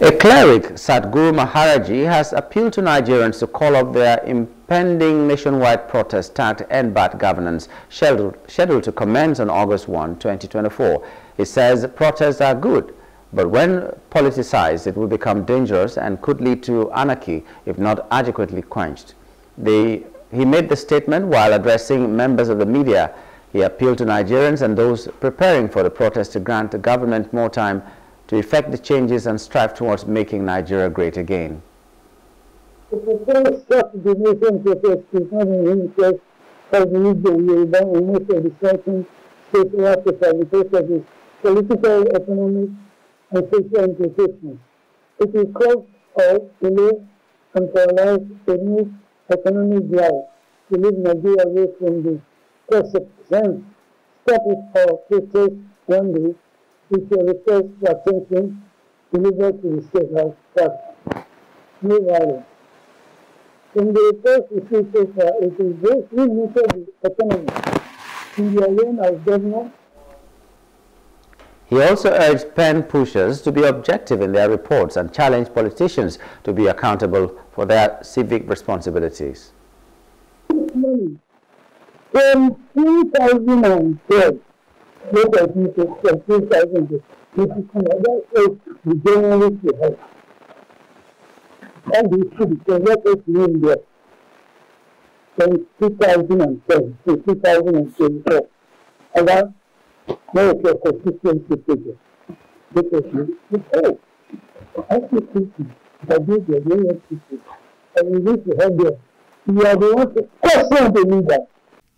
A cleric, Satguru Maharaj Ji, has appealed to Nigerians to call off their impending nationwide protest tagged End Bad Governance, scheduled, scheduled to commence on August 1, 2024. He says protests are good, but when politicized, it will become dangerous and could lead to anarchy if not adequately quenched. The, he made the statement while addressing members of the media. He appealed to Nigerians and those preparing for the protest to grant the government more time to effect the changes and strive towards making Nigeria great again. The proposed self-determination protest is the the and the because of its political, economic, and social implications. It will cause or delay and paralyze a new economic drive to lead Nigeria away from the precipice. Stop it or protest one day with your request for attention delivered to the State House staff. No violence. In the report received so far, it is greatly limited the economy in the arena of government. He also urged pen pushers to be objective in their reports and challenged politicians to be accountable for their civic responsibilities. From 2012, what I think is from 2000, this is another way we generally to help. And we should be let us name there from 2010 to 2024. About more of your consistency project. Because we hope every people that do their young people and we need to help them. We are the ones to question the leader.